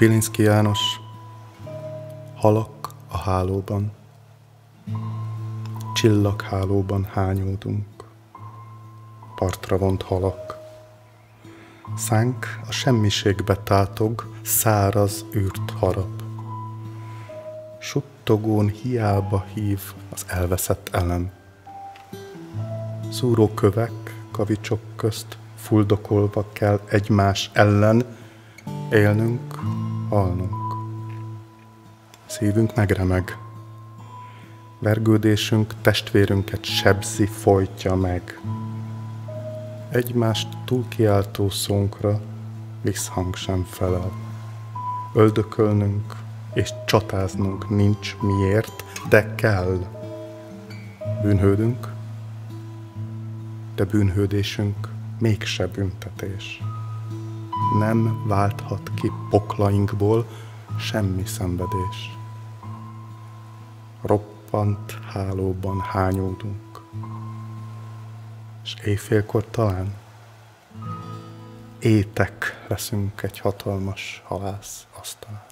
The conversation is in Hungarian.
Pilinszki János, halak a hálóban, csillaghálóban hányódunk, partra vont halak. Szánk a semmiségbe tátog, száraz űrt harap. Suttogón hiába hív az elveszett elem. Szúrókövek, kavicsok közt fuldokolva kell egymás ellen élnünk, halnunk. Szívünk megremeg. Vergődésünk testvérünket sebzi, folytja meg. Egymást túlkiáltó szónkra visszhang sem felel. Öldökölnünk és csatáznunk nincs miért, de kell. Bűnhődünk, de bűnhődésünk mégse büntetés. Nem válthat ki poklainkból semmi szenvedés. Roppant hálóban hányódunk, és éjfélkor talán étek leszünk egy hatalmas halász asztalán.